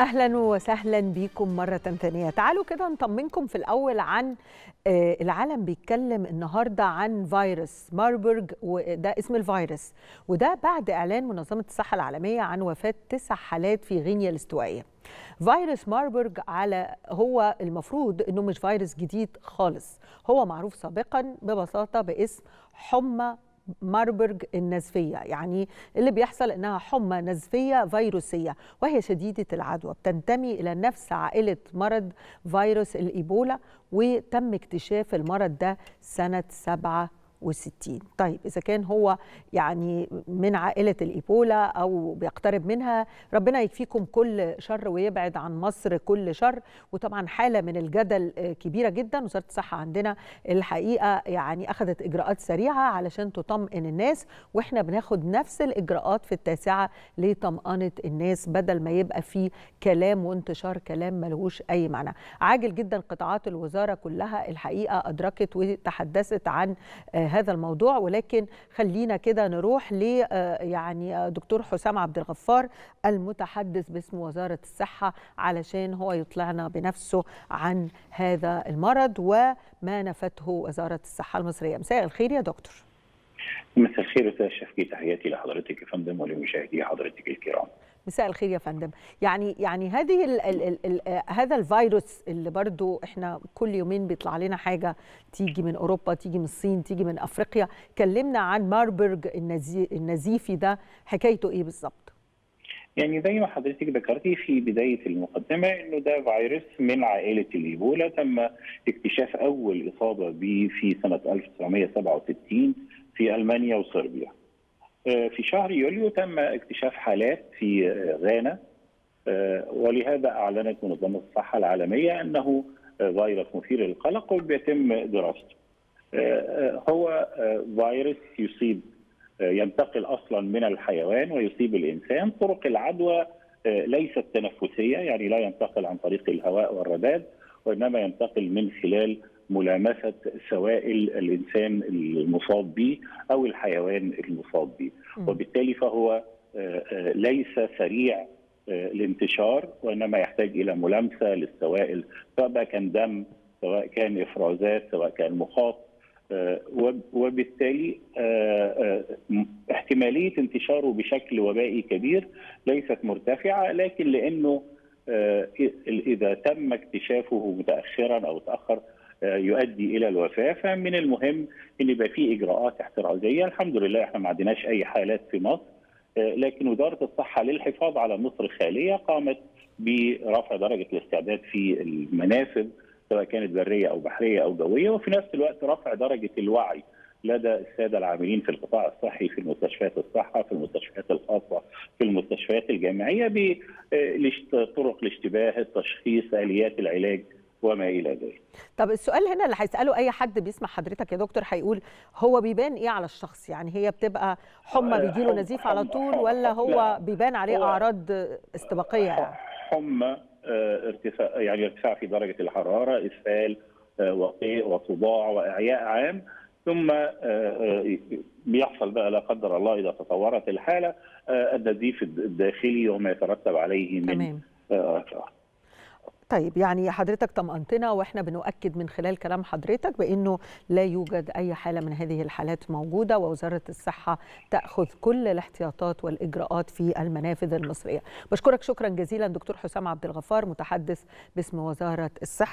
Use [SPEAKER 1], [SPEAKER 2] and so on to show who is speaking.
[SPEAKER 1] أهلا وسهلا بيكم مرة ثانية تعالوا كده نطمنكم في الأول عن آه، العالم بيتكلم النهارده عن فيروس ماربرج وده اسم الفيروس. وده بعد إعلان منظمة الصحة العالمية عن وفاة تسع حالات في غينيا الاستوائية. فيروس ماربرج على هو المفروض إنه مش فيروس جديد خالص. هو معروف سابقا ببساطة باسم حمى ماربرج النزفية يعني اللي بيحصل إنها حمى نزفية فيروسية وهي شديدة العدوى بتنتمي إلى نفس عائلة مرض فيروس الإيبولا وتم اكتشاف المرض ده سنة 7 وستين. طيب إذا كان هو يعني من عائلة الإيبولا أو بيقترب منها ربنا يكفيكم كل شر ويبعد عن مصر كل شر. وطبعا حالة من الجدل كبيرة جدا. وزارة الصحة عندنا الحقيقة يعني أخذت إجراءات سريعة علشان تطمئن الناس. وإحنا بناخد نفس الإجراءات في التاسعة لطمأنة الناس بدل ما يبقى في كلام وانتشار كلام ملهوش أي معنى. عاجل جدا قطاعات الوزارة كلها الحقيقة أدركت وتحدثت عن هذا الموضوع ولكن خلينا كده نروح ل يعني دكتور حسام عبد الغفار المتحدث باسم وزارة الصحة علشان هو يطلعنا بنفسه عن هذا المرض وما نفته وزارة الصحة المصرية. مساء الخير يا دكتور.
[SPEAKER 2] مساء الخير أستاذ شفقي تحياتي لحضرتك يا فندم ولمشاهدي حضرتك الكرام.
[SPEAKER 1] مساء الخير يا فندم. يعني يعني هذه ال ال ال ال هذا الفيروس اللي برضو إحنا كل يومين بيطلع لنا حاجة تيجي من أوروبا تيجي من الصين تيجي من أفريقيا. كلمنا عن ماربرج النزي النزيفي ده حكايته إيه بالظبط؟
[SPEAKER 2] يعني زي ما حضرتك ذكرتي في بداية المقدمة إنه ده فيروس من عائلة الإيبولا. تم اكتشاف أول إصابة به في سنة 1967 في ألمانيا وصربيا. في شهر يوليو تم اكتشاف حالات في غانا ولهذا أعلنت منظمة الصحة العالمية أنه فيروس مثير للقلق وبيتم دراسته. هو فيروس يصيب ينتقل أصلا من الحيوان ويصيب الإنسان، طرق العدوى ليست تنفسية يعني لا ينتقل عن طريق الهواء والرذاذ وإنما ينتقل من خلال ملامسة سوائل الإنسان المصاب به أو الحيوان المصاب به. وبالتالي فهو ليس سريع الانتشار وإنما يحتاج إلى ملامسة للسوائل سواء كان دم سواء كان إفرازات سواء كان مخاط وبالتالي احتمالية انتشاره بشكل وبائي كبير ليست مرتفعة لكن لأنه إذا تم اكتشافه متاخرا أو تأخر يؤدي إلى الوفاة. فمن المهم إن يبقى في إجراءات احترازية. الحمد لله إحنا ما عندناش أي حالات في مصر لكن وزارة الصحة للحفاظ على مصر خالية قامت برفع درجة الاستعداد في المنافذ سواء كانت برية أو بحرية أو جويه وفي نفس الوقت رفع درجة الوعي لدى السادة العاملين في القطاع الصحي في المستشفيات الصحة في المستشفيات الخاصة في المستشفيات الجامعية بطرق الاشتباه التشخيص آليات العلاج. وما إلى ذلك.
[SPEAKER 1] طب السؤال هنا اللي هيسأله أي حد بيسمع حضرتك يا دكتور هيقول هو بيبان إيه على الشخص؟ يعني هي بتبقى حمى بيجيله نزيف على طول ولا هو بيبان عليه أعراض استباقية يعني؟
[SPEAKER 2] حمى ارتفاع يعني ارتفاع في درجة الحرارة، إسهال، وقيء وصداع وإعياء عام ثم بيحصل بقى لا قدر الله إذا تطورت الحالة النزيف الداخلي وما يترتب عليه من
[SPEAKER 1] تمام. طيب يعني حضرتك طمأنتنا وإحنا بنؤكد من خلال كلام حضرتك بإنه لا يوجد أي حالة من هذه الحالات موجودة ووزارة الصحة تأخذ كل الاحتياطات والإجراءات في المنافذ المصرية. بشكرك شكرا جزيلا دكتور حسام عبد الغفار متحدث باسم وزارة الصحة